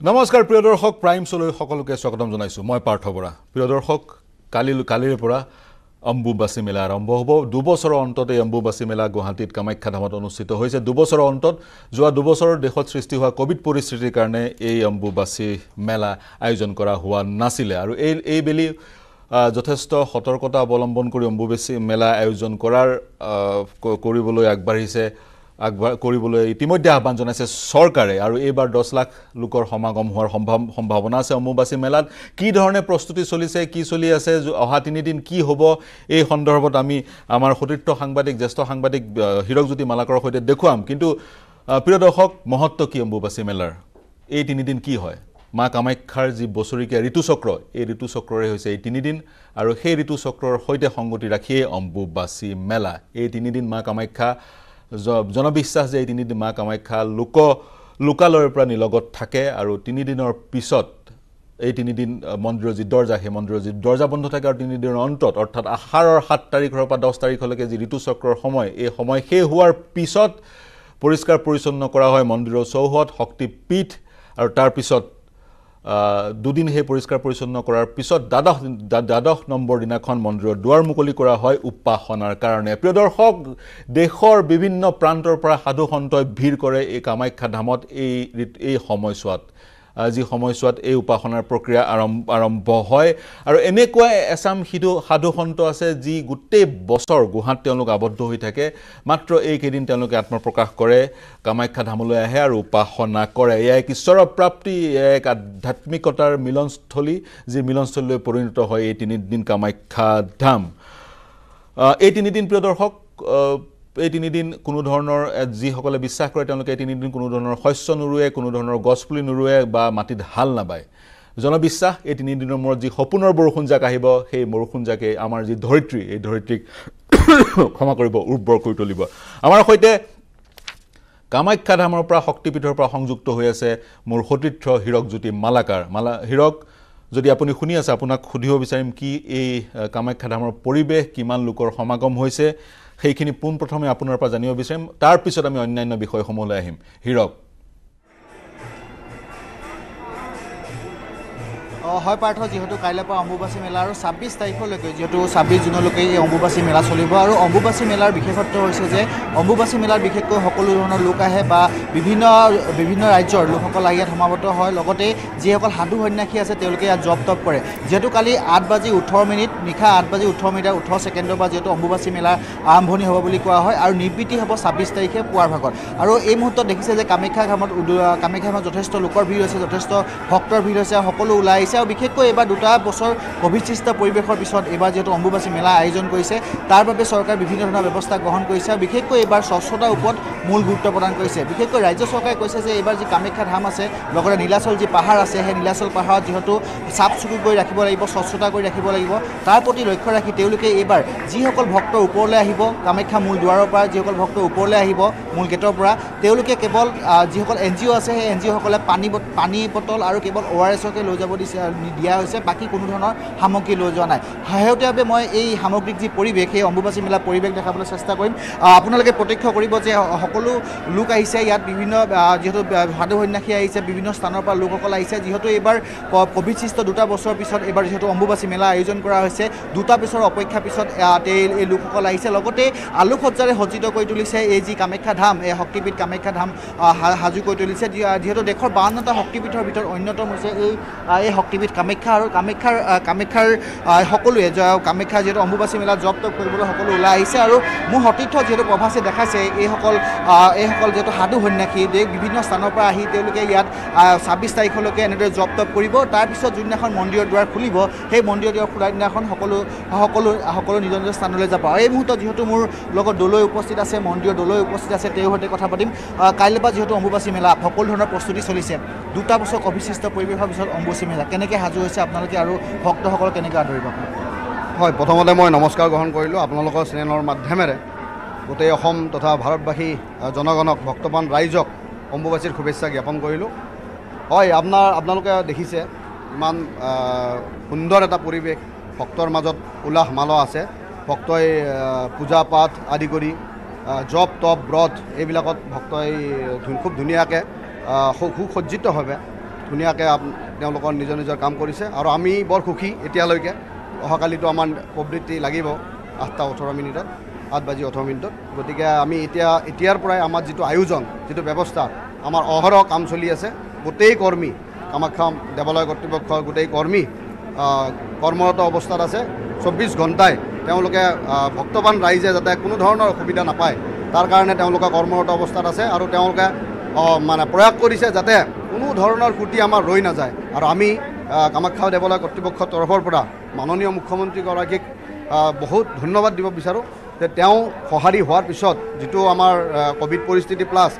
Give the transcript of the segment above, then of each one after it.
নমস্কাৰ প্ৰিয় দৰ্শক। প্ৰাইম শ্ব'লৈ সকলোকে স্বাগতম জনাইছোঁ। মই পাৰ্থ বৰা। প্ৰিয় দৰ্শক কালি কালিৰে পৰা অম্বুবাচী মেলা আৰম্ভ হ'ব। দুবছৰৰ অন্তত এই অম্বুবাচী মেলা গুৱাহাটীত কামাখ্যা ধামত অনুষ্ঠিত হৈছে। দুবছৰৰ অন্তত যোৱা দুবছৰৰ দেশত সৃষ্টি হোৱা ক'ভিড পৰিস্থিতিৰ কাৰণে এই অম্বুবাচী মেলা আয়োজন কৰা হোৱা নাছিলে। আৰু এই এইবেলি যথেষ্ট সতৰ্কতা অৱলম্বন কৰি অম্বুবাচী মেলা আয়োজন কৰাৰ কৰিবলৈ আগবাঢ়িছে। কৰিবলৈ ইতিমধ্যে আহ্বান জনাইছে চৰকাৰে আৰু এইবাৰ দহ লাখ লোকৰ সমাগম হোৱাৰ সম্ভাৱ সম্ভাৱনা আছে অম্বুবাচী মেলাত। কি ধৰণে প্ৰস্তুতি চলিছে কি চলি আছে অহা তিনিদিন কি হ'ব এই সন্দৰ্ভত আমি আমাৰ সতীৰ্থ সাংবাদিক জ্যেষ্ঠ সাংবাদিক হীৰকজ্যোতি মালাকৰৰ সৈতে দেখুৱাম। কিন্তু প্ৰিয় দৰ্শক মহত্ব কি অম্বুবাচী মেলাৰ? এই তিনিদিন কি হয়? মা কামাখ্যাৰ যি বছৰেকীয়া ঋতুচক্ৰ এই ঋতুচক্ৰৰে হৈছে এই তিনিদিন আৰু সেই ঋতুচক্ৰৰ সৈতে সংগতি ৰাখিয়েই অম্বুবাচী মেলা। এই তিনিদিন মা কামাখ্যা জনবিশ্বাস যে এই তিনিদিন মা কামাখ্যা লোক লোকালয়ৰ পৰা নিলগত থাকে আৰু তিনিদিনৰ পিছত এই তিনিদিন মন্দিৰৰ যি দৰ্জা সেই মন্দিৰৰ যি দৰ্জা বন্ধ থাকে আৰু তিনিদিনৰ অন্তত অৰ্থাৎ আহাৰৰ সাত তাৰিখৰ পৰা দহ তাৰিখলৈকে যি ঋতুচক্ৰৰ সময় এই সময় শেষ হোৱাৰ পিছত পৰিষ্কাৰ পৰিচ্ছন্ন কৰা হয় মন্দিৰৰ চৌহদ শক্তিপীঠ আৰু তাৰপিছত দুদিন সেই পৰিষ্কাৰ পৰিচ্ছন্ন কৰাৰ পিছত দ্বাদশ দ্বাদশ নম্বৰ দিনাখন মন্দিৰৰ দুৱাৰ মুকলি কৰা হয় উপাসনাৰ কাৰণে। প্ৰিয় দৰ্শক দেশৰ বিভিন্ন প্ৰান্তৰ পৰা সাধু সন্তই ভিৰ কৰে এই কামাখ্যা ধামত এই এই সময়ছোৱাত। যি সময়ছোৱাত এই উপাসনাৰ প্ৰক্ৰিয়া আৰম্ভ আৰম্ভ হয়। আৰু এনেকুৱা এচাম সিধু সাধু সন্ত আছে যি গোটেই বছৰ গুহাত তেওঁলোক আবদ্ধ হৈ থাকে। মাত্ৰ এইকেইদিন তেওঁলোকে আত্মপ্ৰকাশ কৰে কামাখ্যা ধামলৈ আহে আৰু উপাসনা কৰে। এয়া এক ঈশ্বৰৰ প্ৰাপ্তি এয়া এক আধ্যাত্মিকতাৰ মিলনস্থলী যি মিলনস্থলীলৈ পৰিণত হয় এই তিনিদিন কামাখ্যা ধাম। এই তিনিদিন প্ৰিয় দৰ্শক এই তিনিদিন কোনো ধৰণৰ যিসকলে বিশ্বাস কৰে তেওঁলোকে এই তিনিদিন কোনো ধৰণৰ শস্য নোৰোৱে কোনো ধৰণৰ গছপুলি নোৰোৱে বা মাটিত হাল নাবায়। জনবিশ্বাস এই তিনিদিনৰ মূৰত যি সপোনৰ বৰষুণজাক আহিব সেই বৰষুণজাকে আমাৰ যি ধৰিত্ৰী এই ধৰিত্ৰীক ক্ষমা কৰিব উৰ্বৰ কৰি তুলিব। আমাৰ সৈতে কামাখ্যা ধামৰ পৰা শক্তিপীঠৰ পৰা সংযুক্ত হৈ আছে মোৰ সতীৰ্থ হীৰকজ্যোতি মালাকাৰ। মালা হীৰক যদি আপুনি শুনি আছে আপোনাক সুধিব বিচাৰিম কি এই কামাখ্যা ধামৰ পৰিৱেশ কিমান লোকৰ সমাগম হৈছে। সেইখিনি পোনপ্ৰথমে আপোনাৰ পৰা জানিব বিচাৰিম। তাৰপিছত আমি অন্যান্য বিষয়সমূহলৈ আহিম। হীৰক হয় পাৰ্থ যিহেতু কাইলৈৰ পৰা অম্বুবাচী মেলা আৰু ছাব্বিছ তাৰিখলৈকে যিহেতু ছাব্বিছ জুনলৈকে এই অম্বুবাচী মেলা চলিব আৰু অম্বুবাচী মেলাৰ বিশেষত্ব হৈছে যে অম্বুবাচী মেলাত বিশেষকৈ সকলো ধৰণৰ লোক আহে বা বিভিন্ন বিভিন্ন ৰাজ্যৰ লোকসকল আহি ইয়াত সমাৱত হয়। লগতে যিসকল সাধু সন্যাসী আছে তেওঁলোকে ইয়াত জপ তপ কৰে। যিহেতু কালি আঠ বাজি ওঠৰ মিনিট নিশা আঠ বাজি ওঠৰ মিনিট ওঠৰ ছেকেণ্ডৰ পৰা যিহেতু অম্বুবাচী মেলাৰ আৰম্ভণি হ'ব বুলি কোৱা হয় আৰু নিবৃত্তি হ'ব ছাব্বিছ তাৰিখে পুৱাৰ ভাগত। আৰু এই মুহূৰ্তত দেখিছে যে কামাখ্যা উদ- কামাখ্যা ধামত যথেষ্ট লোকৰ ভিৰ হৈছে যথেষ্ট ভক্তৰ ভিৰ হৈছে সকলো ওলাই আহিছে। আৰু বিশেষকৈ এইবাৰ দুটা বছৰ কভিডসৃষ্ট পৰিৱেশৰ পিছত এইবাৰ যিহেতু অম্বুবাচী মেলা আয়োজন কৰিছে তাৰ বাবে চৰকাৰে বিভিন্ন ধৰণৰ ব্যৱস্থা গ্ৰহণ কৰিছে আৰু বিশেষকৈ এইবাৰ স্বচ্ছতাৰ ওপৰত মূল গুৰুত্ব প্ৰদান কৰিছে। বিশেষকৈ ৰাজ্য চৰকাৰে কৈছে যে এইবাৰ যি কামাখ্যা ধাম আছে লগতে নীলাচল যি পাহাৰ আছে সেই নীলাচল পাহাৰত যিহেতু চাফ চিকুণ কৰি ৰাখিব লাগিব স্বচ্ছতা কৰি ৰাখিব লাগিব তাৰ প্ৰতি লক্ষ্য ৰাখি তেওঁলোকে এইবাৰ যিসকল ভক্ত ওপৰলৈ আহিব কামাখ্যা মূল দুৱাৰৰ পৰা যিসকল ভক্ত ওপৰলৈ আহিব মূল গেটৰ পৰা তেওঁলোকে কেৱল যিসকল এন জি অ' আছে সেই এন জি অ'সকলে পানী পানী বটল আৰু কেৱল অ' আৰ এছকে লৈ যাব দিছে দিয়া হৈছে বাকী কোনো ধৰণৰ সামগ্ৰী লৈ যোৱা নাই। শেহতীয়াভাৱে মই এই সামগ্ৰিক যি পৰিৱেশ সেই অম্বুবাচী মেলাৰ পৰিৱেশ দেখাবলৈ চেষ্টা কৰিম। আপোনালোকে প্ৰত্যক্ষ কৰিব যে সকলো লোক আহিছে ইয়াত বিভিন্ন যিহেতু সাধু সন্যাসী আহিছে বিভিন্ন স্থানৰ পৰা লোকসকল আহিছে। যিহেতু এইবাৰ ক- কভিডসৃষ্ট দুটা বছৰৰ পিছত এইবাৰ যিহেতু অম্বুবাচী মেলা আয়োজন কৰা হৈছে দুটা বছৰৰ অপেক্ষাৰ পিছত এই লোকসকল আহিছে। লগতে আলোকসজ্জাৰে সজ্জিত কৰি তুলিছে এই যি কামাখ্যা ধাম এই শক্তিপীঠ কামাখ্যা ধাম সাজু কৰি তুলিছে। যিহেতু দেশৰ বাৱন্নটা শক্তিপীঠৰ ভিতৰত অন্যতম হৈছে এই এই শক্তিপীঠ কামাখ্যা আৰু কামাখ্যাৰ কামাখ্যাৰ সকলোৱে কামাখ্যা যিহেতু অম্বুবাচী মেলাত জপ তপ কৰিবলৈ সকলো ওলাই আহিছে আৰু মোৰ সতীৰ্থ যিহেতু প্ৰভাসে দেখাইছে এইসকল এইসকল যিহেতু সাধু সন্যাসী বিভিন্ন স্থানৰ পৰা আহি তেওঁলোকে ইয়াত ছাব্বিছ তাৰিখলৈকে এনেদৰে জপ তপ কৰিব। তাৰপিছত যোনদিনাখন মন্দিৰৰ দুৱাৰ খুলিব সেই মন্দিৰৰ দুৱাৰ খোলাৰ দিনাখন সকলো সকলো সকলো নিজৰ নিজৰ স্থানলৈ যাব। আৰু এই মুহূৰ্তত যিহেতু মোৰ লগত দলৈ উপস্থিত আছে মন্দিৰৰ দলৈ উপস্থিত আছে তেওঁৰ সৈতে কথা পাতিম। কাইলৈ পৰা যিহেতু অম্বুবাচী মেলা সকলো ধৰণৰ প্ৰস্তুতি চলিছে। দুটা বছৰ কভিডসৃষ্ট পৰিৱেশৰ পিছত অম্বুবাচী মেলা। কেনেকৈ সাজু হৈছে আপোনালোকে আৰু ভক্তসকলক কেনেকৈ আদৰিব? হয় প্ৰথমতে মই নমস্কাৰ গ্ৰহণ কৰিলোঁ আপোনালোকৰ চেনেলৰ মাধ্যমেৰে। গোটেই অসম তথা ভাৰতবাসী জনগণক ভক্তবান ৰাইজক অম্বুবাচীৰ শুভেচ্ছা জ্ঞাপন কৰিলোঁ। হয় আপোনাৰ আপোনালোকে দেখিছে ইমান সুন্দৰ এটা পৰিৱেশ ভক্তৰ মাজত উলাহ মালহ আছে। ভক্তই পূজা পাঠ আদি কৰি জপ তপ ব্ৰত এইবিলাকত ভক্তই খুব ধুনীয়াকৈ সুসজ্জিতভাৱে ধুনীয়াকৈ তেওঁলোকৰ নিজৰ নিজৰ কাম কৰিছে আৰু আমি বৰ সুখী এতিয়ালৈকে। অহাকালিতো আমাৰ প্ৰবৃত্তি লাগিব আঠটা ওঠৰ মিনিটত আঠ বাজি ওঠৰ মিনিটত। গতিকে আমি এতিয়া এতিয়াৰ পৰাই আমাৰ যিটো আয়োজন যিটো ব্যৱস্থা আমাৰ অহৰহ কাম চলি আছে। গোটেই কৰ্মী কামাখ্যা দেৱালয় কৰ্তৃপক্ষৰ গোটেই কৰ্মী কৰ্মৰত অৱস্থাত আছে। চৌব্বিছ ঘণ্টাই তেওঁলোকে ভক্তবান ৰাইজে যাতে কোনো ধৰণৰ অসুবিধা নাপায় তাৰ কাৰণে তেওঁলোকে কৰ্মৰত অৱস্থাত আছে আৰু তেওঁলোকে মানে প্ৰয়াস কৰিছে যাতে কোনো ধৰণৰ ত্ৰুটি আমাৰ ৰৈ নাযায়। আৰু আমি কামাখ্যা দেৱালয় কৰ্তৃপক্ষৰ তৰফৰ পৰা মাননীয় মুখ্যমন্ত্ৰীগৰাকীক বহুত ধন্যবাদ দিব বিচাৰোঁ যে তেওঁ সঁহাৰি হোৱাৰ পিছত যিটো আমাৰ ক'ভিড পৰিস্থিতি প্লাছ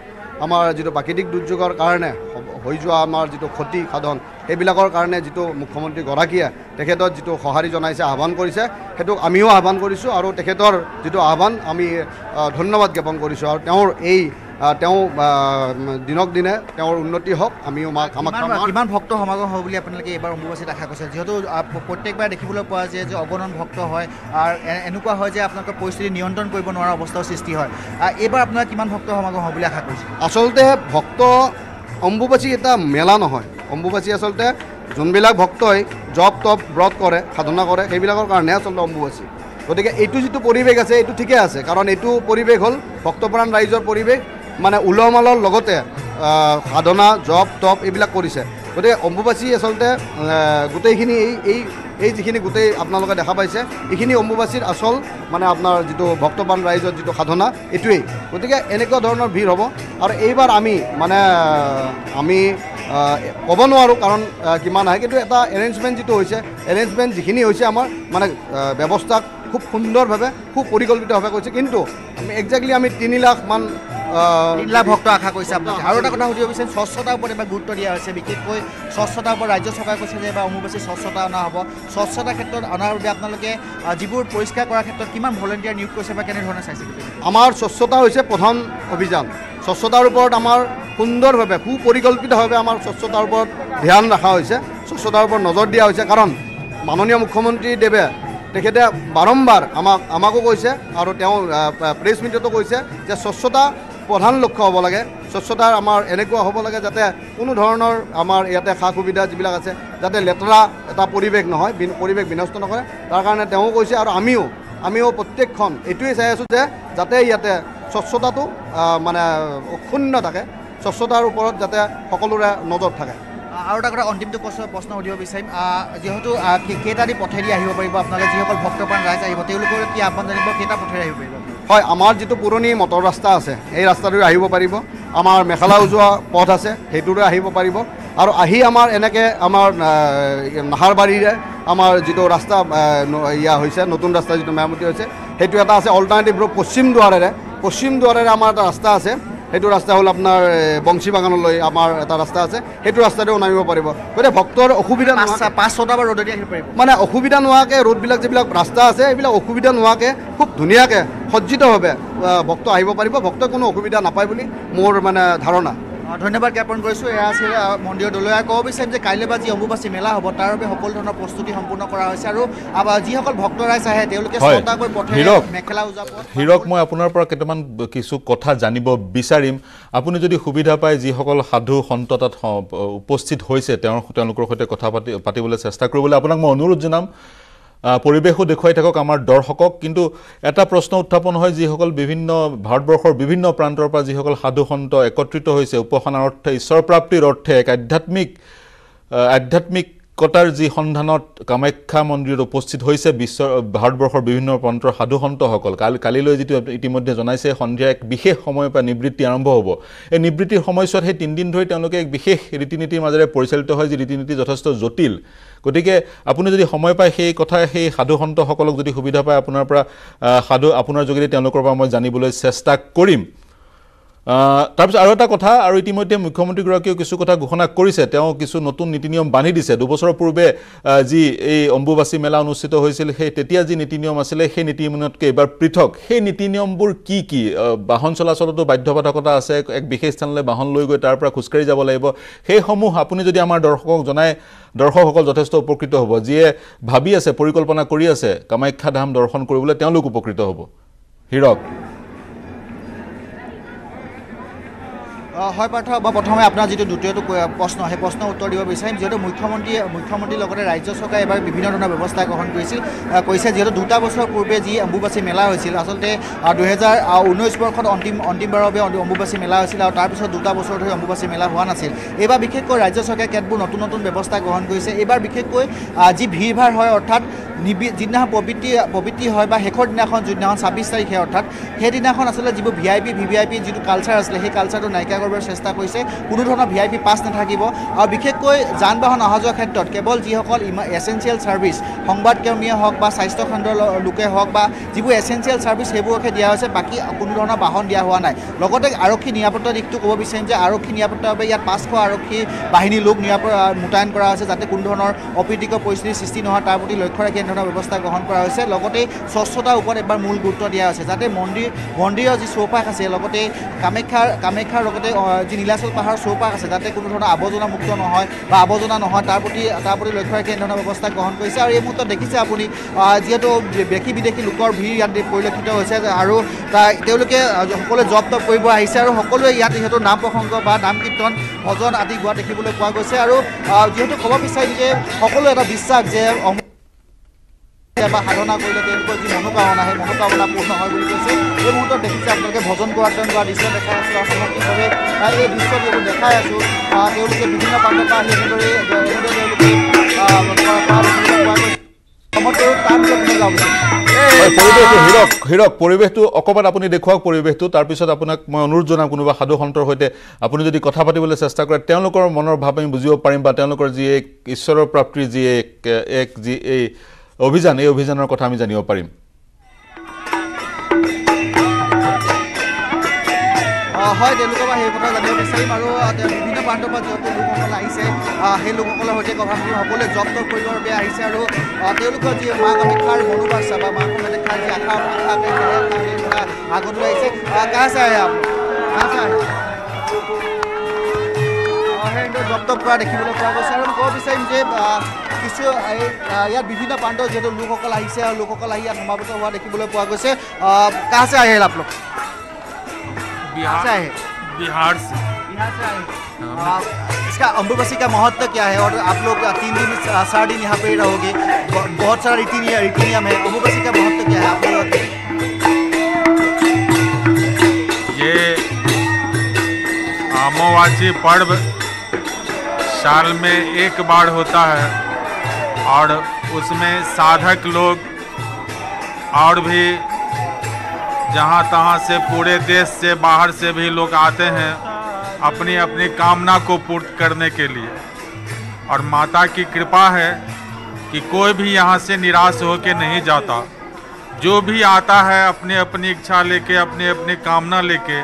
আমাৰ যিটো প্ৰাকৃতিক দুৰ্যোগৰ কাৰণে হ- যোৱা আমাৰ যিটো ক্ষতি সাধন সেইবিলাকৰ কাৰণে যিটো মুখ্যমন্ত্ৰীগৰাকীয়ে তেখেতক যিটো সঁহাৰি জনাইছে আহ্বান কৰিছে সেইটোক আমিও আহ্বান কৰিছোঁ আৰু তেখেতৰ যিটো আহ্বান আমি ধন্যবাদ জ্ঞাপন কৰিছোঁ। আৰু তেওঁৰ এই তেওঁ দিনক দিনে তেওঁৰ উন্নতি হওক আমিও মা কামাখ্যা কিমান ভক্ত সমাগম হ'ব বুলি আপোনালোকে এইবাৰ অম্বুবাচীত আশা কৰিছে? যিহেতু প্ৰত্যেকবাৰ দেখিবলৈ পোৱা যায় যে অগণন ভক্ত হয় আৰু এনেকুৱা হয় যে আপোনালোকৰ পৰিস্থিতি নিয়ন্ত্ৰণ কৰিব নোৱাৰা অৱস্থাৰ সৃষ্টি হয়। এইবাৰ আপোনালোকে কিমান ভক্ত সমাগম হ'ব বুলি আশা কৰিছে? আচলতে ভক্ত অম্বুবাচী এটা মেলা নহয়। অম্বুবাচী আচলতে যোনবিলাক ভক্তই জপ তপ ব্ৰত কৰে সাধনা কৰে সেইবিলাকৰ কাৰণে আচলতে অম্বুবাচী। গতিকে এইটো যিটো পৰিৱেশ আছে এইটো ঠিকে আছে। কাৰণ এইটো পৰিৱেশ হ'ল ভক্তপ্ৰাণ ৰাইজৰ পৰিৱেশ। মানে উলহ মালৰ লগতে সাধনা জপ তপ এইবিলাক কৰিছে। গতিকে অম্বুবাচী আচলতে গোটেইখিনি এই এই এই যিখিনি গোটেই আপোনালোকে দেখা পাইছে এইখিনি অম্বুবাচীৰ আচল মানে আপোনাৰ যিটো ভক্তপ্ৰাণ ৰাইজৰ যিটো সাধনা এইটোৱেই। গতিকে এনেকুৱা ধৰণৰ ভিৰ হ'ব। আৰু এইবাৰ আমি মানে আমি ক'ব নোৱাৰোঁ কাৰণ কিমান আহে। কিন্তু এটা এৰেঞ্জমেণ্ট যিটো হৈছে এৰেঞ্জমেণ্ট যিখিনি হৈছে আমাৰ মানে আহ, ব্যৱস্থা খুব সুন্দৰভাৱে খুব পৰিকল্পিতভাৱে কৰিছে। কিন্তু আমি একজেক্টলি আমি তিনি লাখ লাখ ভক্ত আশা কৰিছে আপোনালোকে। আৰু এটা কথা সুধিব বিচাৰিম স্বচ্ছতাৰ ওপৰত এবাৰ গুৰুত্ব দিয়া হৈছে বিশেষকৈ স্বচ্ছতাৰ ওপৰত ৰাজ্য চৰকাৰে কৈছে যে এবাৰ অম্বুবাচী স্বচ্ছতা অনা হ'ব। স্বচ্ছতাৰ ক্ষেত্ৰত অনাৰ বাবে আপোনালোকে যিবোৰ পৰিষ্কাৰ কৰাৰ ক্ষেত্ৰত কিমান ভলেণ্টিয়াৰ নিয়োগ কৰিছে বা কেনেধৰণে চাইছে? আমাৰ স্বচ্ছতা হৈছে প্ৰধান অভিযান। স্বচ্ছতাৰ ওপৰত আমাৰ সুন্দৰভাৱে সুপৰিকল্পিতভাৱে আমাৰ স্বচ্ছতাৰ ওপৰত ধ্যান ৰখা হৈছে। স্বচ্ছতাৰ ওপৰত নজৰ দিয়া হৈছে। কাৰণ মাননীয় মুখ্যমন্ত্ৰী দেৱে তেখেতে বাৰম্বাৰ আমাক আমাকো কৈছে আৰু তেওঁ প্ৰেছ মিটতো কৈছে যে স্বচ্ছতা প্ৰধান লক্ষ্য হ'ব লাগে স্বচ্ছতাৰ আমাৰ এনেকুৱা হ'ব লাগে যাতে কোনো ধৰণৰ আমাৰ ইয়াতে সা সুবিধা যিবিলাক আছে যাতে লেতেৰা এটা পৰিৱেশ নহয় পৰিৱেশ বিনষ্ট নকৰে। তাৰ কাৰণে তেওঁ কৈছে আৰু আমিও আমিও প্ৰত্যেকখন এইটোৱে চাই আছোঁ যে যাতে ইয়াতে স্বচ্ছতাটো মানে অক্ষুণ্ণ থাকে স্বচ্ছতাৰ ওপৰত যাতে সকলোৰে নজৰ থাকে। আৰু এটা কথা অন্তিমটো প্ৰশ্ন প্ৰশ্ন সুধিব বিচাৰিম। যিহেতু কেইটা দি পথেদি আহিব পাৰিব আপোনালোকে যিসকল ভক্তপ্ৰাণ ৰাইজ আহিব তেওঁলোকৰ কি আহ্বান জানিব কেইটা পথেৰে আহিব পাৰিব? হয় আমাৰ যিটো পুৰণি মটৰ ৰাস্তা আছে সেই ৰাস্তাটোৰে আহিব পাৰিব। আমাৰ মেখেলা উজোৱা পথ আছে সেইটোৰে আহিব পাৰিব। আৰু আহি আমাৰ এনেকৈ আমাৰ নাহাৰবাৰীৰে আমাৰ যিটো ৰাস্তা ইয়া হৈছে নতুন ৰাস্তা যিটো মেৰামতি হৈছে সেইটো এটা আছে অল্টাৰনেটিভ ৰোড পশ্চিম দুৱাৰেৰে। পশ্চিম দুৱাৰেৰে আমাৰ এটা ৰাস্তা আছে। সেইটো ৰাস্তা হ'ল আপোনাৰ বংশী বাগানলৈ আমাৰ এটা ৰাস্তা আছে। সেইটো ৰাস্তাতেও নামিব পাৰিব। গতিকে ভক্তৰ অসুবিধা পাঁচ ছটা বা ৰ'দতে আহিব পাৰিব। মানে অসুবিধা নোহোৱাকৈ ৰোডবিলাক যিবিলাক ৰাস্তা আছে এইবিলাক অসুবিধা নোহোৱাকৈ খুব ধুনীয়াকৈ সজ্জিতভাৱে ভক্ত আহিব পাৰিব। ভক্তই কোনো অসুবিধা নাপায় বুলি মোৰ মানে ধাৰণা। ধন্যবাদ জ্ঞাপন কৰিছোঁ এয়া আছিল আ, মন্দিৰৰ দলৈ ক'ব বিচাৰিম যে কাইলৈ বা যি অম্বুবাচী মেলা হ'ব তাৰ বাবে সকলো ধৰণৰ প্ৰস্তুতি সম্পূৰ্ণ কৰা হৈছে আৰু যিসকল ভক্ত ৰাইজ আহে তেওঁলোকে হয়। ছটাকৈ পথেৰে হীৰক। মেখেলা হীৰক মই আপোনাৰ পৰা কেইটামান কিছু কথা জানিব বিচাৰিম আপুনি যদি সুবিধা পায় যিসকল সাধু সন্ত তাত উপস্থিত হৈছে তেওঁৰ তেওঁলোকৰ সৈতে কথা পাতি পাতিবলৈ চেষ্টা কৰিবলৈ আপোনাক মই অনুৰোধ জনাম পৰিৱেশো দেখুৱাই থাকক আমাৰ দৰ্শকক। কিন্তু এটা প্ৰশ্ন উত্থাপন হয় যিসকল বিভিন্ন ভাৰতবৰ্ষৰ বিভিন্ন প্ৰান্তৰ পৰা যিসকল সাধু সন্ত একত্ৰিত হৈছে উপাসনাৰ অৰ্থে ঈশ্বৰ প্ৰাপ্তিৰ অৰ্থে এক আধ্যাত্মিক আধ্যাত্মিকতাৰ যি সন্ধানত কামাখ্যা মন্দিৰত উপস্থিত হৈছে বিশ্বৰ ভাৰতবৰ্ষৰ বিভিন্ন প্ৰান্তৰ সাধু সন্তসকল। কালি কালিলৈ যিটো ইতিমধ্যে জনাইছে সন্ধিয়া এক বিশেষ সময়ৰ পৰা নিবৃত্তি আৰম্ভ হ'ব। এই নিবৃত্তিৰ সময়ছোৱাত সেই তিনিদিন ধৰি তেওঁলোকে এক বিশেষ ৰীতি নীতিৰ মাজেৰে পৰিচালিত হয় যি ৰীতি নীতি যথেষ্ট জটিল। গতিকে আপুনি যদি সময় পায় সেই কথা সেই সাধু সন্তসকলক যদি সুবিধা পায় আপোনাৰ পৰা সাধু আপোনাৰ যোগেদি তেওঁলোকৰ পৰা মই জানিবলৈ চেষ্টা কৰিম। তাৰপিছত আৰু এটা কথা আৰু ইতিমধ্যে মুখ্যমন্ত্ৰীগৰাকীয়েও কিছু কথা ঘোষণা কৰিছে। তেওঁ কিছু নতুন নীতি নিয়ম বান্ধি দিছে। দুবছৰৰ পূৰ্বে যি এই অম্বুবাচী মেলা অনুষ্ঠিত হৈছিল সেই তেতিয়া যি নীতি নিয়ম আছিলে সেই নীতি নিয়মতকৈ এইবাৰ পৃথক। সেই নীতি নিয়মবোৰ কি? কি বাহন চলাচলতো বাধ্যবাধকতা আছে এক বিশেষ স্থানলৈ বাহন লৈ গৈ তাৰ পৰা খোজকাঢ়ি যাব লাগিব। সেইসমূহ আপুনি যদি আমাৰ দৰ্শকক জনাই দৰ্শকসকল যথেষ্ট উপকৃত হ'ব। যিয়ে ভাবি আছে পৰিকল্পনা কৰি আছে কামাখ্যা ধাম দৰ্শন কৰিবলৈ তেওঁলোক উপকৃত হ'ব। হীৰক। হয় পাৰ্থ মই প্ৰথমে আপোনাৰ যিটো দ্বিতীয়টো প্ৰশ্ন সেই প্ৰশ্নৰ উত্তৰ দিব বিচাৰিম। যিহেতু মুখ্যমন্ত্ৰী মুখ্যমন্ত্ৰীৰ লগতে ৰাজ্য চৰকাৰে এবাৰ বিভিন্ন ধৰণৰ ব্যৱস্থা গ্ৰহণ কৰিছিল কৰিছে। যিহেতু দুটা বছৰ পূৰ্বে যি অম্বুবাচী মেলা হৈছিল আচলতে দুহেজাৰ ঊনৈছ বৰ্ষত অন্তিম অন্তিমবাৰৰ বাবে অম্বুবাচী মেলা হৈছিল আৰু তাৰপিছত দুটা বছৰ ধৰি অম্বুবাচী মেলা হোৱা নাছিল। এইবাৰ বিশেষকৈ ৰাজ্য চৰকাৰে কেতবোৰ নতুন নতুন ব্যৱস্থা গ্ৰহণ কৰিছে। এইবাৰ বিশেষকৈ যি ভিৰ ভাৰ হয় অৰ্থাৎ নিবি যিদিনাখন পবিত্ৰী পবিত্ৰী হয় বা শেষৰ দিনাখন যিদিনাখন ছাব্বিছ তাৰিখে অৰ্থাৎ সেইদিনাখন আচলতে যিবোৰ V I P V V I P যিটো কালচাৰ আছিলে সেই কালচাৰটো নাইকিয়া কৰিবৰ চেষ্টা কৰিছে। কোনো ধৰণৰ ভি আই পি পাছ নাথাকিব। আৰু বিশেষকৈ যান বাহন অহা যোৱাৰ ক্ষেত্ৰত কেৱল যিসকল ইমা এচেঞ্চিয়েল ছাৰ্ভিচ সংবাদকৰ্মীয়ে হওক বা স্বাস্থ্যখণ্ডৰ লোকে হওক বা যিবোৰ এচেঞ্চিয়েল ছাৰ্ভিচ সেইবোৰকহে দিয়া হৈছে বাকী কোনো ধৰণৰ বাহন দিয়া হোৱা নাই। লগতে আৰক্ষী নিৰাপত্তা দিশটো ক'ব বিচাৰিম যে আৰক্ষী নিৰাপত্তাৰ বাবে ইয়াত পাঁচশ আৰক্ষী বাহিনীৰ লোক মোতায়েন কৰা হৈছে যাতে কোনো ধৰণৰ অপ্ৰীতিকৰ পৰিস্থিতিৰ সৃষ্টি নহয়। তাৰ প্ৰতি লক্ষ্য ৰাখি এনেধৰণৰ ব্যৱস্থা গ্ৰহণ কৰা হৈছে। লগতে স্বচ্ছতাৰ ওপৰত এবাৰ মূল গুৰুত্ব দিয়া হৈছে যাতে মন্দিৰ মন্দিৰৰ যি চৌপাশ আছে লগতে কামাখ্যাৰ কামাখ্যাৰ লগতে যি নীলাচল পাহাৰৰ চৌপাশ আছে যাতে কোনো ধৰণৰ আৱৰ্জনা মুক্ত নহয় বা আৱৰ্জনা নহয় তাৰ প্ৰতি তাৰ প্ৰতি লক্ষ্য ৰাখি এনেধৰণৰ ব্যৱস্থা গ্ৰহণ কৰিছে। আৰু এই মুহূৰ্তত দেখিছে আপুনি যিহেতু দেশী বিদেশী লোকৰ ভিৰ ইয়াত পৰিলক্ষিত হৈছে আৰু তেওঁলোকে সকলোৱে জব তব কৰিব আহিছে আৰু সকলোৱে ইয়াত যিহেতু নাম প্ৰসংগ বা নাম কীৰ্তন ভজন আদি গোৱা দেখিবলৈ পোৱা গৈছে। আৰু যিহেতু ক'ব বিচাৰিম যে সকলো এটা বিশ্বাস যে বা সাধনা কৰিলে তেওঁলোকৰ যি মনোকামনা সেই মনোকামনা পূৰ্ণ হয় বুলি কৈছে। এই মুহূৰ্তত দেখিছে আপোনালোকে ভজন কৰাৰ্তন কৰা দৃশ্য দেখাই আছোঁ। আৰু সামগ্ৰিকভাৱে এই দৃশ্য যিহেতু দেখাই আছোঁ তেওঁলোকে বিভিন্ন প্ৰান্তৰ পৰা আহি। এনেদৰে হীৰক হীৰক পৰিৱেশটো অকণমান আপুনি দেখুৱাওক পৰিৱেশটো। তাৰপিছত আপোনাক মই অনুৰোধ জনাম কোনোবা সাধু সন্তৰ সৈতে। আপুনি যদি কথা পাতিবলৈ চেষ্টা কৰে তেওঁলোকৰ মনৰ ভাৱ আমি বুজিব পাৰিম বা তেওঁলোকৰ যি এক ঈশ্বৰৰ প্ৰাপ্তিৰ যি এক এক যি এই অভিযান এই অভিযানৰ কথা আমি জানিব পাৰিম। হয় তেওঁলোকৰ পৰা সেই কথা জানিব বিচাৰিম আৰু বিভিন্ন প্ৰান্তৰ পৰা যিহেতু লোকসকল আহিছে আহ, সেই লোকসকলৰ সৈতে কথা পাতি সকলোৱে জব তব কৰিবৰ বাবে আহিছে আৰু তেওঁলোকৰ যি মা কামাখ্যাৰ মনোবাসা বা মা কামাখ্যাৰ যি আশা আগলৈ আহিছে আহ, কাহ চে আহে আপুনি কাহ চে আহে। অ, সেনেদৰে জব তব কৰা দেখিবলৈ পোৱা গৈছে আৰু ক'ব বিচাৰিম যে আহ, কিছু এই আহ, ইয়াত বিভিন্ন প্ৰান্তৰ যিহেতু লোকসকল আহিছে আৰু লোকসকল আহি ইয়াত সমাবেত হোৱা দেখিবলৈ পোৱা গৈছে আহ, কাহ চে আহে আপোনালোক बिहार से आए? बिहार से यहाँ से आए आ, इसका अम्बुबसी का महत्व क्या है और आप लोग तीन दिन चा- चार दिन यहाँ पे ही रहोगे ब- बहुत सारा रीति नियम रीति नियम है अम्बुबसी का महत्व क्या है आप लोग ये अमावासी पर्व साल में एक बार होता है और उसमें साधक लोग और भी जहाँ तहाँ से, पूरे देश से, बाहर से भी लोग आते हैं अपनी अपनी कामना को पूर्ण करने के लिए। और माता की कृपा है कि कोई भी यहाँ से निराश होकर नहीं जाता। जो भी आता है अपनी अपनी इच्छा लेके अपनी अपनी कामना लेके,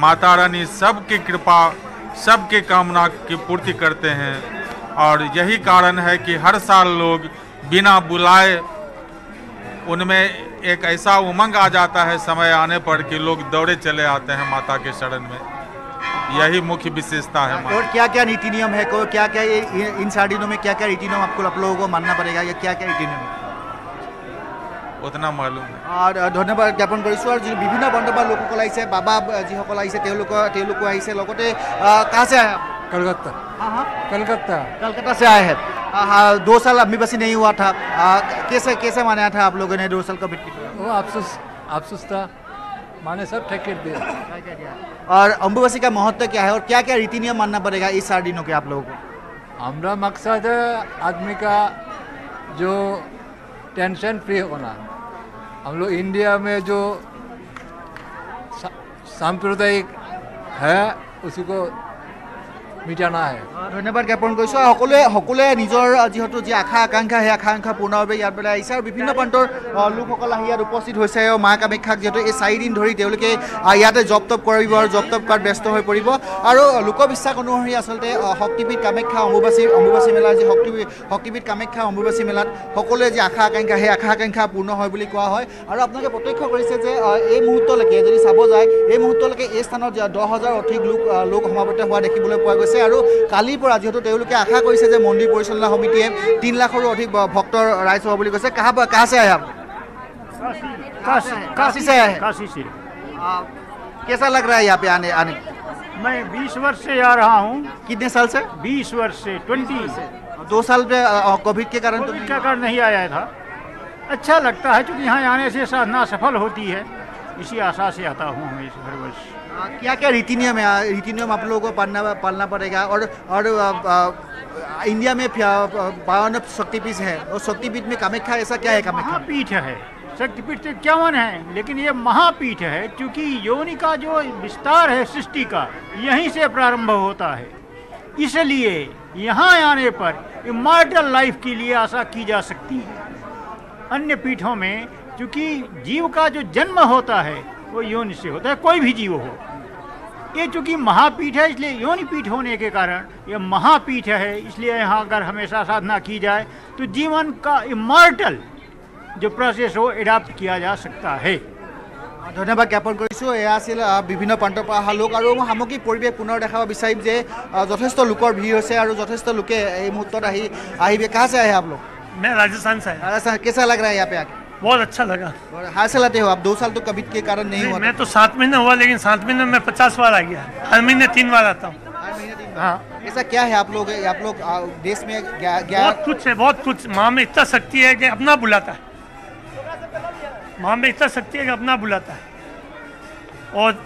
माता रानी सबकी कृपा, सबकी कामना की पूर्ति करते हैं। और यही कारण है कि हर साल लोग बिना बुलाए उनमें एक ऐसा उमंग आ जाता है समय आने पर कि लोग दौड़े चले आते हैं माता के शरण में यही मुख्य विशेषता है माता और क्या क्या नीति नियम है को क्या क्या ये ये- इन साढ़ दिनों में क्या क्या रीति नियम आपको आप लोगों को मानना पड़ेगा या क्या क्या रीति नियम है उतना मालूम है আৰু ধন্যবাদ জ্ঞাপন কৰিছোঁ আৰু যি বিভিন্ন প্ৰান্তৰ পৰা লোকসকল আহিছে বাবা যিসকল আহিছে তেওঁলোকৰ তেওঁলোকো আহিছে লগতে আহ, कहाँ से आए आप? कलकत्ता। हाँ हाँ। कलकत्ता। कलकत्ता से आए हैं। हाँ, दो साल अम्बीबसी नहीं हुआ था। आ, कैसे कैसे मनाया था आप लोगों ने दो साल का वो अफसोस अफसोस था माने सब ठेके दिया? और अम्बुबसी का महत्व क्या है और क्या क्या रीति नियम मानना पड़ेगा इस सात दिनों के आप लोगों को? हमारा मकसद है आदमी का जो टेंशन फ्री होना। हम लोग इंडिया में जो सांप्रदायिक है उसी को মিটা নাই। ধন্যবাদ জ্ঞাপন কৰিছোঁ। আৰু সকলোৱে সকলোৱে নিজৰ যিহেতু যি আশা আকাংক্ষা সেই আকাংক্ষা পূৰ্ণৰ বাবে ইয়াৰ আহিছে। আৰু বিভিন্ন প্ৰান্তৰ লোকসকল আহি ইয়াত উপস্থিত হৈছে। আৰু মা কামাখ্যাক যিহেতু এই চাৰিদিন ধৰি তেওঁলোকে ইয়াতে জপ টপ কৰিব আৰু জপ টপ কৰাত ব্যস্ত হৈ পৰিব। আৰু লোকবিশ্বাস অনুসৰি আচলতে শক্তিপীঠ কামাখ্যা অম্বুবাচী অম্বুবাচী মেলা যি শক্তি শক্তিপীঠ কামাখ্যা অম্বুবাচী মেলাত সকলোৱে যি আশা আকাংক্ষা সেই আশা আকাংক্ষা পূৰ্ণ হয় বুলি কোৱা হয়। আৰু আপোনালোকে প্ৰত্যক্ষ কৰিছে যে এই মুহূৰ্তলৈকে যদি চাব যায় এই মুহূৰ্তলৈকে এই স্থানত দহ হাজাৰ অধিক লোক লোক সমাৱৰ্ত হোৱা দেখিবলৈ পোৱা গৈছে। আৰু কালিৰ পৰা যিহেতু তেওঁলোকে আশা কৰিছে যে মন্দিৰ পৰিচালনা সমিতিয়ে তিনি লাখৰো অধিক ভ- ভক্তৰ ৰাইজ হ'ব বুলি কৈছে কাহা পৰা কাহ से आए आप काशी काशी से आए हैं काशी से आ, कैसा लग रहा है यहाँ पे आने आने मैं 20 वर्ष से आ रहा हूँ कितने साल से 20 वर्ष से 20 से दो साल पे अ, कोविड के कारण तो कोविड नहीं का कारण नहीं आया था अच्छा लगता है क्योंकि यहाँ आने से साधना सफल होती है इसी आशा से आता हूँ हमेशा हर वर्ष क्या क्या रीति नियम है रीति नियम आप लोगों को पालना पालना पड़ेगा? और और आ, आ, इंडिया में बावन शक्तिपीठ है और शक्तिपीठ में कामाख्या ऐसा क्या है कामाख्या? महापीठ है। शक्तिपीठ इक्यावन है लेकिन ये महापीठ है क्योंकि योनि का जो विस्तार है सृष्टि का यहीं से प्रारंभ होता है। इसलिए यहाँ आने पर इमॉर्टल लाइफ के लिए आशा की जा सकती है। अन्य पीठों में क्योंकि जीव का जो जन्म होता है वो योनि से होता है कोई भी जीव हो ये चूंकि महापीठ है इसलिए योनि पीठ होने के कारण ये महापीठ है इसलिए यहाँ अगर हमेशा साधना की जाए तो जीवन का इमॉर्टल जो প্ৰচেছ हो এডাপ্ট किया जा सकता है ধন্যবাদ জ্ঞাপন কৰিছোঁ এয়া আছিল আ, বিভিন্ন প্ৰান্তৰ পৰা অহা লোক আৰু মই সামগ্ৰিক পৰিৱেশ পুনৰ দেখাব বিচাৰিম যে আ, যথেষ্ট লোকৰ ভিৰ হৈছে আৰু যথেষ্ট লোকে এই মুহূৰ্তত আহি আহিবে कहाँ से आए हैं आप लोग मैं राजस्थान से आया राजस्थान कैसा बहुत अच्छा लगा। हासिल आते हो आप दो साल तो कभी के कारण नहीं, नहीं हुआ मैं तो सात महीने हुआ लेकिन सात महीने में पचास बार आ गया। हर महीने तीन बार आता हूँ। हाँ। ऐसा क्या है आप लोग आप लोग देश में ग्या, ग्या... बहुत कुछ है बहुत कुछ। माँ में इतना शक्ति है कि अपना बुलाता है। माँ में इतना शक्ति है कि अपना बुलाता है। और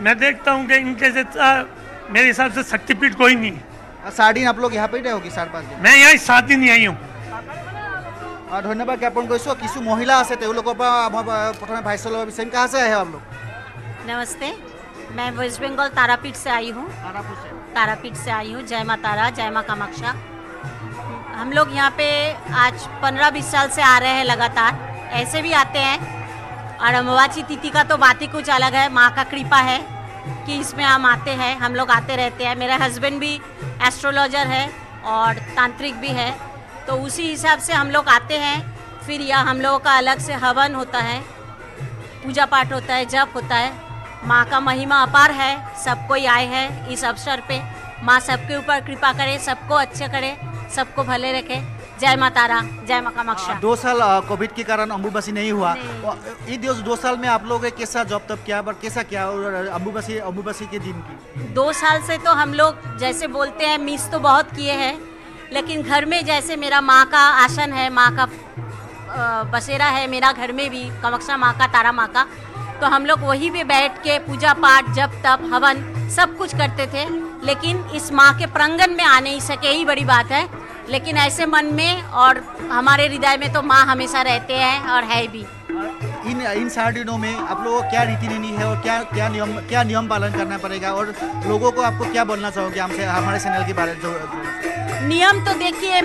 मैं देखता हूँ कि इनके जैसा मेरे हिसाब से शक्तिपीठ कोई नहीं है। साढ़ी आप लोग यहाँ पे ही रहोगे साढ़े पाँच मैं यहाँ सात दिन आई हूँ। आ, धन्यवाद ज्ञापन কৰিছোঁ কিছু মহিলা আছে তেওঁলোকৰ পৰা মই আ, প্ৰথমে ভাইচ ল'ব বিচাৰিম कहाँ से आए हैं आप लोग नमस्ते मैं वेस्ट बंगाल तारापीठ से आई हूँ तारापीठ से आई हूँ जय माँ तारा जय माँ कामाक्षा हम लोग यहाँ पे आज पंद्रह बीस साल से आ रहे हैं लगातार ऐसे भी आते हैं और अमावाची तिथि का तो बात ही कुछ अलग है माँ का कृपा है कि इसमें हम आते हैं हम लोग आते रहते हैं मेरा हस्बैंड भी एस्ट्रोलॉजर है और तांत्रिक भी है तो उसी हिसाब से हम लोग आते हैं। फिर यह हम लोगों का अलग से हवन होता है। पूजा पाठ होता है जप होता है। माँ का महिमा अपार है सब कोई आए हैं इस अवसर पे। माँ सबके ऊपर कृपा करे सबको अच्छे करे सबको भले रखे। जय माँ तारा जय माँ कामाक्षा। दो साल कोविड के कारण अम्बुबासी नहीं हुआ। नहीं। ये दो, दो साल में आप लोगों कैसा जॉब तब किया पर कैसा किया और अम्बुबासी अम्बुबासी के दिन की? दो साल से तो हम लोग जैसे बोलते हैं मिस तो बहुत किए हैं। लेकिन घर में जैसे मेरा माँ का आसन है, माँ का बसेरा है, मेरा घर में भी, कामाक्षा माँ का, तारा माँ का तो हम लोग वहीं पे बैठ के पूजा पाठ, जप तप, हवन सब कुछ करते थे। लेकिन इस माँ के प्रांगण में आ नहीं सके ही बड़ी बात है। लेकिन ऐसे मन में और हमारे हृदय में तो माँ हमेशा रहते हैं और है भी। इन इन चार दिनों में आप लोगों को क्या रीति नीति है और क्या क्या नियम क्या नियम पालन करना पड़ेगा? और लोगों को आपको क्या बोलना चाहोगे हमसे, हमारे चैनल के बारे में नियम तो देखिए,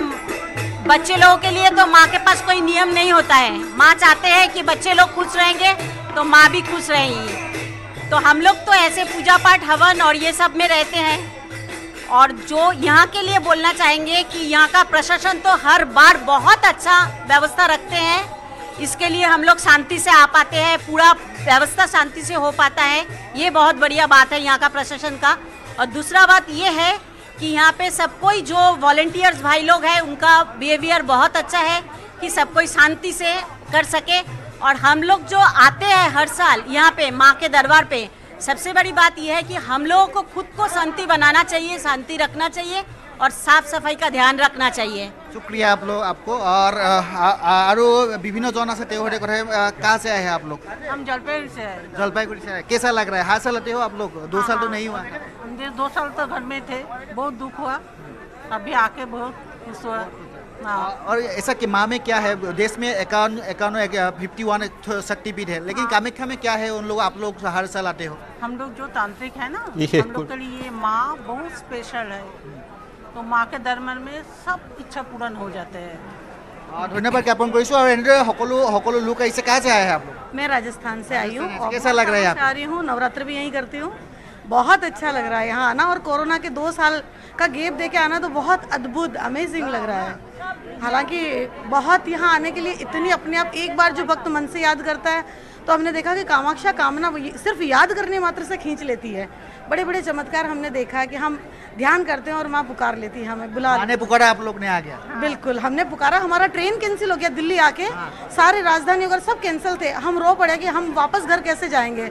बच्चे लोगों के लिए तो माँ के पास कोई नियम नहीं होता है। माँ चाहते हैं कि बच्चे लोग खुश रहेंगे तो माँ भी खुश रहेंगी। तो हम लोग तो ऐसे पूजा पाठ, हवन और ये सब में रहते हैं। और जो यहाँ के लिए बोलना चाहेंगे कि यहाँ का प्रशासन तो हर बार बहुत अच्छा व्यवस्था रखते हैं। इसके लिए हम लोग शांति से आ पाते हैं, पूरा व्यवस्था शांति से हो पाता है। ये बहुत बढ़िया बात है यहाँ का प्रशासन का। और दूसरा बात ये है कि यहाँ पे सब कोई जो वॉल्टियर्स भाई लोग हैं, उनका बिहेवियर बहुत अच्छा है कि सब कोई शांति से कर सके। और हम लोग जो आते हैं हर साल यहाँ पे, माँ के दरबार पे, सबसे बड़ी बात यह है कि हम लोगों को खुद को शांति बनाना चाहिए, शांति रखना चाहिए। और साफ सफाई का ध्यान रखना चाहिए शुक्रिया आप लोग आपको और अ, आ- आ- आरो विभिन्न जन আছে তেওঁলোকৰ কথা अ, कहाँ से आए हैं आप लोग हम जलपाईगुड़ी से आए जलपाईगुड़ी से आए कैसा लग रहा है हाथ से लेते हो आप लोग दो साल तो नहीं हुआ हम दे- दो साल तो घर में थे बहुत दुख हुआ अभी आके बहुत खुश हुआ हाँ और ऐसा कि माँ में क्या है देश में इक्यावन इक्यावन फिफ्टी वन शक्तिपीठ है लेकिन कामाख्या में क्या है उन लोग आप लोग हर साल आते हो हम लोग जो तांत्रिक है ना ये हम लोग के लिए माँ बहुत स्पेशल है तो माँ के दरबार में सब इच्छा पूर्ण हो जाते हैं अ, धन्यवाद ज्ञापन কৰিছোঁ আৰু এনেদৰে সকলো সকলো লোক আহিছে कहाँ से आए हैं आप लोग मैं राजस्थान से आई हूँ और कैसा लग रहा है यहाँ आ रही हूँ नवरात्र भी यहीं करती हूँ बहुत अच्छा लग रहा है यहाँ आना और कोरोना के दो साल का गेप दे के आना तो बहुत अद्भुत अमेजिंग लग रहा है हालांकि बहुत यहाँ आने के लिए इतनी अपने आप एक बार जो भक्त मन से याद करता है तो हमने देखा कि कामाक्षा कामना सिर्फ़ याद करने मात्र से खींच लेती है। बड़े बड़े चमत्कार हमने देखा है कि हम ध्यान करते हैं और माँ पुकार लेती है हमें बुला आने पुकारा आप लोग ने आ गया। हाँ। बिल्कुल हमने पुकारा हमारा ट्रेन कैंसिल हो गया दिल्ली आके। हाँ। सारे राजधानी वगैरह सब कैंसिल थे हम रो पड़े कि हम वापस घर कैसे जाएँगे?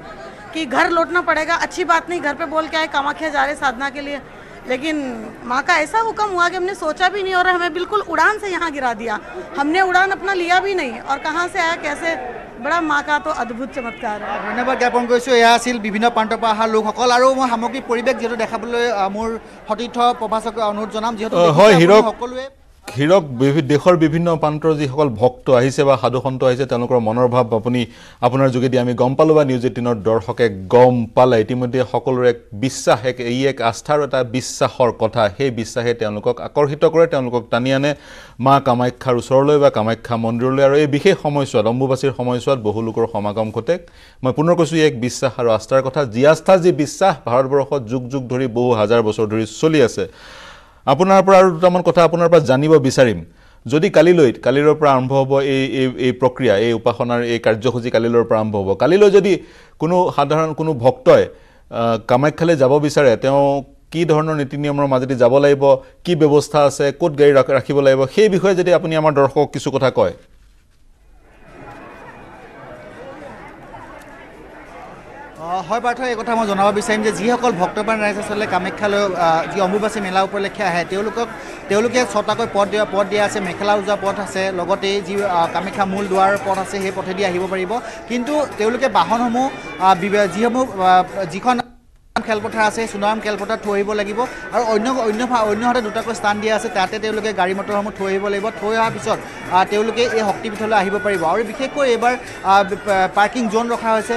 कि घर लौटना पड़ेगा अच्छी बात नहीं घर पे बोल के आए कामाख्या जा रहे साधना के लिए। लेकिन माँ का ऐसा हुक्म हुआ कि हमने सोचा भी नहीं और हमें बिल्कुल उड़ान से यहाँ गिरा दिया। हमने उड़ान अपना लिया भी नहीं और कहाँ से आया कैसे? বৰা মাকাটো অদ্ভুত চমৎকাৰ ধন্যবাদ জ্ঞাপন কৰিছোঁ। এয়া আছিল বিভিন্ন প্ৰান্তৰ পৰা অহা লোকসকল আৰু মই সামগ্ৰিক পৰিৱেশ যিহেতু দেখাবলৈ মোৰ সতীৰ্থ প্ৰভাষকে অনুৰোধ জনাম। যিহেতু সকলোৱে হীৰক দেশৰ বিভিন্ন প্ৰান্তৰ যিসকল ভক্ত আহিছে বা সাধু সন্ত আহিছে তেওঁলোকৰ মনৰ ভাৱ আপুনি আপোনাৰ যোগেদি আমি গম পালোঁ বা নিউজ এইটিনৰ দৰ্শকে গম পালে। ইতিমধ্যে সকলোৰে এক বিশ্বাস এক ই এক আস্থাৰ এটা বিশ্বাসৰ কথা। সেই বিশ্বাসে তেওঁলোকক আকৰ্ষিত কৰে তেওঁলোকক টানি আনে। মা কামাখ্যাৰ ওচৰলৈ বা কামাখ্যা মন্দিৰলৈ আৰু এই বিশেষ সময়ছোৱাত অম্বুবাচীৰ সময়ছোৱাত বহু লোকৰ সমাগম ঘটে। মই পুনৰ কৈছোঁ এক বিশ্বাস আৰু আস্থাৰ কথা। যি আস্থা যি বিশ্বাস ভাৰতবৰ্ষত যুগ যুগ ধৰি বহু হাজাৰ বছৰ ধৰি চলি আছে। আপোনাৰ পৰা আৰু দুটামান কথা আপোনাৰ পৰা জানিব বিচাৰিম। যদি কালিলৈ কালিৰ পৰা আৰম্ভ হ'ব এই এই এই প্ৰক্ৰিয়া এই উপাসনাৰ এই কাৰ্যসূচী কালিলৈৰ পৰা আৰম্ভ হ'ব। কালিলৈ যদি কোনো সাধাৰণ কোনো ভক্তই কামাখ্যালৈ যাব বিচাৰে তেওঁ কি ধৰণৰ নীতি নিয়মৰ মাজেদি যাব লাগিব কি ব্যৱস্থা আছে ক'ত গাড়ী ৰাখ- ৰাখিব লাগিব সেই বিষয়ে যদি আপুনি আমাৰ দৰ্শকক কিছু কথা কয় হয় পাৰ্থ এই কথা মই জনাব বিচাৰিম যে যিসকল ভক্তপ্ৰাণ ৰাইজ আচলতে কামাখ্যালৈ যি অম্বুবাচী মেলা উপলক্ষে আহে তেওঁলোকক তেওঁলোকে ছটাকৈ পথ দিয়া পথ দিয়া আছে মেখেলা উজোৱা পথ আছে লগতে যি কামাখ্যা মূল দুৱাৰ পথ আছে সেই পথেদি আহিব পাৰিব। কিন্তু তেওঁলোকে বাহনসমূহ যিসমূহ যিখন খেলপথাৰ আছে সোণাৰাম খেলপথাৰত থৈ আহিব লাগিব। আৰু অন্য অন্য অন্যহাতে দুটাকৈ স্থান দিয়া আছে তাতে তেওঁলোকে গাড়ী মটৰসমূহ থৈ আহিব লাগিব। থৈ অহাৰ পিছত তেওঁলোকে এই শক্তিপীঠলৈ আহিব পাৰিব। আৰু বিশেষকৈ এইবাৰ পাৰ্কিং জ'ন ৰখা হৈছে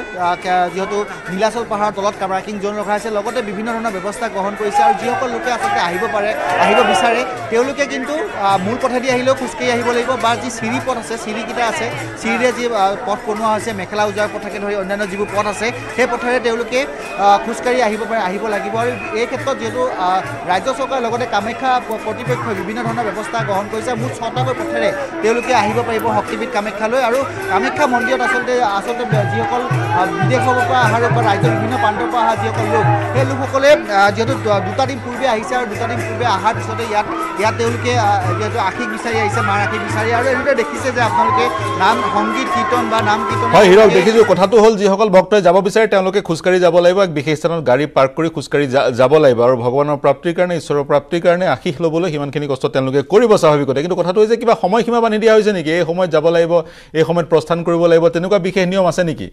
যিহেতু নীলাচল পাহাৰৰ তলত পাৰ্কিং জ'ন ৰখা হৈছে। লগতে বিভিন্ন ধৰণৰ ব্যৱস্থা গ্ৰহণ কৰিছে আৰু যিসকল লোকে আচলতে আহিব পাৰে আহিব বিচাৰে তেওঁলোকে কিন্তু মূল পথেদি আহিলেও খোজকাঢ়ি আহিব লাগিব বা যি চিৰি পথ আছে চিৰিকেইটা আছে চিৰিৰে যি পথ বনোৱা হৈছে মেখেলা উজোৱাৰ পথকে ধৰি অন্যান্য যিবোৰ পথ আছে সেই পথেৰে তেওঁলোকে খোজকাঢ়ি আহিব পাৰে আহিব লাগিব। আৰু এই ক্ষেত্ৰত যিহেতু ৰাজ্য চৰকাৰৰ লগতে কামাখ্যা কৰ্তৃপক্ষই বিভিন্ন ধৰণৰ ব্যৱস্থা গ্ৰহণ কৰিছে। মুঠ ছটাকৈ পথেৰে তেওঁলোকে আহিব পাৰিব শক্তিপীঠ কামাখ্যালৈ। আৰু কামাখ্যা মন্দিৰত আচলতে আচলতে যিসকল বিদেশৰ পৰা অহা লোক বা ৰাজ্যৰ বিভিন্ন প্ৰান্তৰ পৰা অহা যিসকল লোক সেই লোকসকলে যিহেতু দুটা দিন পূৰ্বে আহিছে আৰু দুটা দিন পূৰ্বে অহাৰ পিছতে ইয়াত ইয়াত তেওঁলোকে যিহেতু আশীষ বিচাৰি আহিছে মাৰ আশীষ বিচাৰি আৰু এনেদৰে দেখিছে যে আপোনালোকে নাম সংগীত কীৰ্তন বা নাম কীৰ্তন হয় হীৰক দেখিছোঁ। কথাটো হ'ল যিসকল ভক্তই যাব বিচাৰে তেওঁলোকে খোজকাঢ়ি যাব লাগিব এক বিশেষ স্থানত গাড়ী পাৰ্ক কৰি খোজকাঢ়ি যাব লাগিব আৰু ভগৱানৰ প্ৰাপ্তিৰ কাৰণে ঈশ্বৰৰ প্ৰাপ্তিৰ কাৰণে আশীষ ল'বলৈ সিমানখিনি কষ্ট তেওঁলোকে কৰিব স্বাভাৱিকতে। কিন্তু কথাটো হৈছে কিবা সময়সীমা বান্ধি দিয়া হৈছে নেকি? এই সময়ত যাব লাগিব এই সময়ত প্ৰস্থান কৰিব লাগিব তেনেকুৱা বিশেষ নিয়ম আছে নেকি?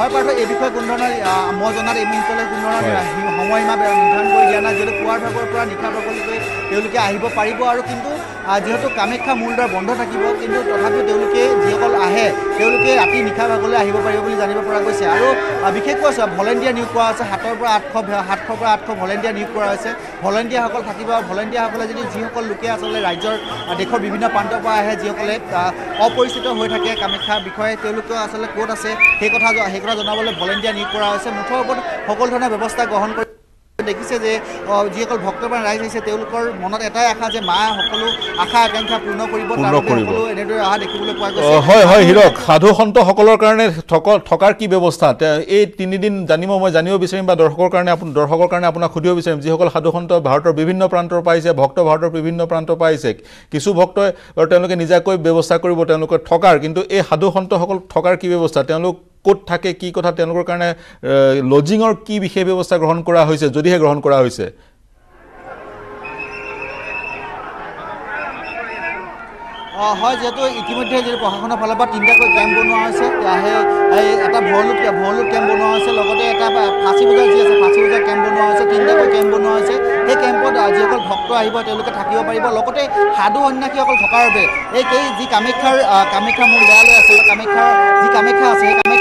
হয় পাৰ্থ এই বিষয়ে কোনো ধৰণৰ মই জনাত এই মুহূৰ্তলৈ কোনো ধৰণৰ সময়সীমা নিৰ্ধাৰণ কৰি দিয়া নাই। যিহেতু পুৱাৰ ভাগৰ পৰা নিশা ভাগলৈকে তেওঁলোকে আহিব পাৰিব আৰু কিন্তু যিহেতু কামাখ্যা মূল দ্বাৰ বন্ধ থাকিব কিন্তু তথাপিও তেওঁলোকে যিসকল আহে তেওঁলোকে ৰাতি নিশা ভাগলৈ আহিব পাৰিব বুলি জানিব পৰা গৈছে। আৰু বিশেষকৈ ভলেণ্টিয়াৰ নিয়োগ কৰা হৈছে সাতৰ পৰা আঠশ সাতশৰ পৰা আঠশ ভলেণ্টিয়াৰ নিয়োগ কৰা হৈছে। ভলেণ্টিয়াৰসকল থাকিব আৰু ভলেণ্টিয়াৰসকলে যদি যিসকল লোকে আচলতে ৰাজ্যৰ দেশৰ বিভিন্ন প্ৰান্তৰ পৰা আহে যিসকলে অপৰিচিত হৈ থাকে কামাখ্যাৰ বিষয়ে তেওঁলোকে আচলতে ক'ত আছে সেই কথা সেই কথা জনাবলৈ ভলেণ্টিয়াৰ নিয়োগ কৰা হৈছে। মুঠৰ ওপৰত সকলো ধৰণৰ ব্যৱস্থা গ্ৰহণ কৰি দেখিছে যে যিসকল ভক্তপ্ৰাণ ৰাইজ আহিছে তেওঁলোকৰ মনত এটাই আশা যে মা সকলো আশা আকাংক্ষা পূৰ্ণ কৰিব। সকলো এনেদৰে অহা দেখিবলৈ পোৱা গৈছে। হয় হয় হীৰক সাধু সন্তসকলৰ কাৰণে থক- থকাৰ কি ব্যৱস্থা? এই তিনিদিন জানিব মই জানিব বিচাৰিম বা দৰ্শকৰ কাৰণে আপোন দৰ্শকৰ কাৰণে আপোনাক সুধিব বিচাৰিম। যিসকল সাধু সন্ত ভাৰতৰ বিভিন্ন প্ৰান্তৰ পৰা আহিছে ভক্ত ভাৰতৰ বিভিন্ন প্ৰান্তৰ পৰা আহিছে কিছু ভক্তই তেওঁলোকে নিজাকৈ ব্যৱস্থা কৰিব তেওঁলোকৰ থকাৰ কিন্তু এই সাধু সন্তসকল থকাৰ কি ব্যৱস্থা? তেওঁলোক ক'ত থাকে কি কথা তেওঁলোকৰ কাৰণে লজিঙৰ কি বিশেষ ব্যৱস্থা গ্ৰহণ কৰা হৈছে যদিহে গ্ৰহণ কৰা হৈছে? হয় যিহেতু ইতিমধ্যে যিহেতু প্ৰশাসনৰ ফালৰ পৰা তিনিটাকৈ কেম্প বনোৱা হৈছে এই এটা ভৰলুত ভৰলুত কেম্প বনোৱা হৈছে লগতে এটা ফাঁচী বজাৰ যি আছে ফাঁচী বজাৰ কেম্প বনোৱা হৈছে তিনিটাকৈ কেম্প বনোৱা হৈছে সেই কেম্পত যিসকল ভক্ত আহিব তেওঁলোকে থাকিব পাৰিব লগতে সাধু সন্যাসীসকল থকাৰ বাবে এই যি কামাখ্যাৰ কামাখ্যা মূল দেৱালয় আছে কামাখ্যাৰ যি কামাখ্যা আছে সেই ব্যৱস্থা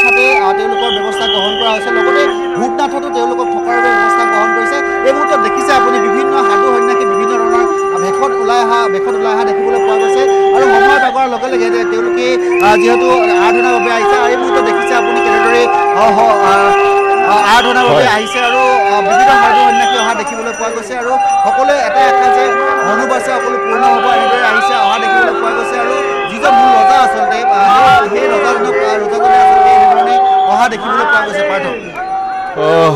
গ্ৰহণ কৰা হৈছে। লগতে ভূতনাথতো তেওঁলোকক থকাৰ বাবে ব্যৱস্থা গ্ৰহণ কৰিছে। এই মুহূৰ্তত দেখিছে আপুনি বিভিন্ন সাধু সন্যাসী বিভিন্ন ধৰণৰ ভেষত ওলাই অহা ভেষত ওলাই অহা দেখিবলৈ পোৱা গৈছে। আৰু সময় বাগৰাৰ লগে লগে তেওঁলোকে যিহেতু আৰাধনাৰ বাবে আহিছে আৰু এই মুহূৰ্তত দেখিছে আপুনি কেনেদৰে আৰাধনাৰ বাবে। আহিছে আৰু বিভিন্ন সাধু সন্যাসী অহা দেখিবলৈ পোৱা গৈছে আৰু সকলোৱে এটা আশা যে মনোবাসে সকলো পূৰ্ণ হ'ব এনেদৰে আহিছে অহা দেখিবলৈ পোৱা গৈছে আৰু যিজন মূল ৰজা আচলতে সেই- ৰজাজনক ৰজাজনে অহা দেখিবলৈ পোৱা গৈছে পাৰ্থ।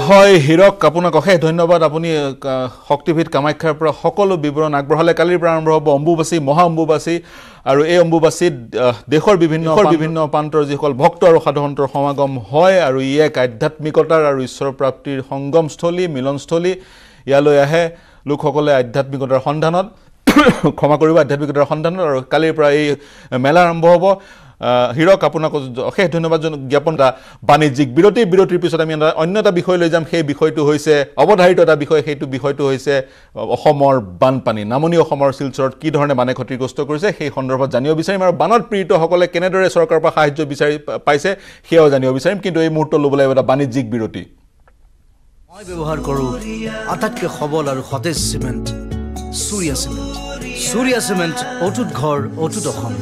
হয় হীৰক আপোনাক অশেষ ধন্যবাদ। আপুনি শক্তিপীঠ কামাখ্যাৰ পৰা সকলো বিৱৰণ আগবঢ়ালে। কালিৰ পৰা আৰম্ভ হ'ব অম্বুবাচী মহা অম্বুবাচী আৰু এই অম্বুবাচীত দেশৰ বিভিন্ন বিভিন্ন প্ৰান্তৰ যিসকল ভক্ত আৰু সাধুসন্তৰ সমাগম হয় আৰু ই এক আধ্যাত্মিকতাৰ আৰু ঈশ্বৰ প্ৰাপ্তিৰ সংগমস্থলী মিলনস্থলী। ইয়ালৈ আহে লোকসকলে আধ্যাত্মিকতাৰ সন্ধানত। ক্ষমা কৰিব আধ্যাত্মিকতাৰ সন্ধানত আৰু কালিৰ পৰা এই মেলা আৰম্ভ হ'ব। হীৰক আপোনাক অশেষ ধন্যবাদ জ্ঞাপন এটা বাণিজ্যিক বিৰতি। বিৰতিৰ পিছত আমি অন্য এটা বিষয় লৈ যাম। সেই বিষয়টো হৈছে অৱধাৰিত এটা বিষয়। সেইটো বিষয়টো হৈছে অসমৰ বানপানী। নামনি অসমৰ শিলচৰত কি ধৰণে বানে ক্ষতিগ্ৰস্ত কৰিছে সেই সন্দৰ্ভত জানিব বিচাৰিম আৰু বানত পীড়িতসকলে কেনেদৰে চৰকাৰৰ পৰা সাহায্য বিচাৰি পাইছে সেয়াও জানিব বিচাৰিম। কিন্তু এই মুহূৰ্তত ল'ব লাগিব এটা বাণিজ্যিক বিৰতি। মই ব্যৱহাৰ কৰোঁ আটাইতকৈ সবল আৰু সতেজ চিমেণ্ট। চুৰিয়া চিমেণ্ট। চুৰিয়া চিমেণ্ট অটুত ঘৰ অটুত অসম।